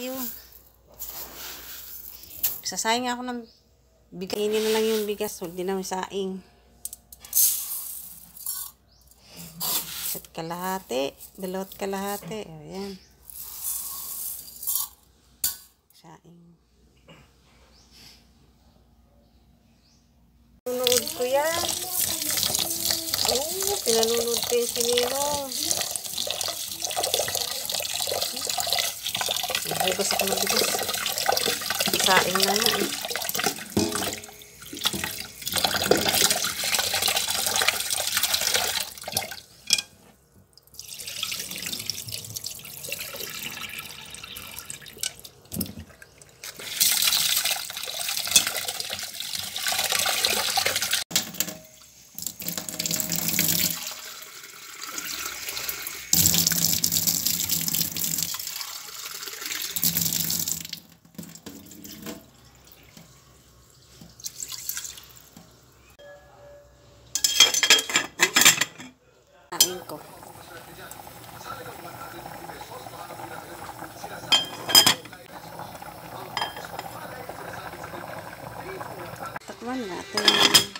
Ayun. Sasayang ako ng bigas. Ini na lang yung bigas. Hindi na may saing. Isa't kalahati. Dalawat kalahati. Ayan. Saing. Pinanood ko yan. Oo, pinanood ko yung sinirong. Nagbugas ako ng bigas. Saing na nga eh. Saing ko. Takman natin.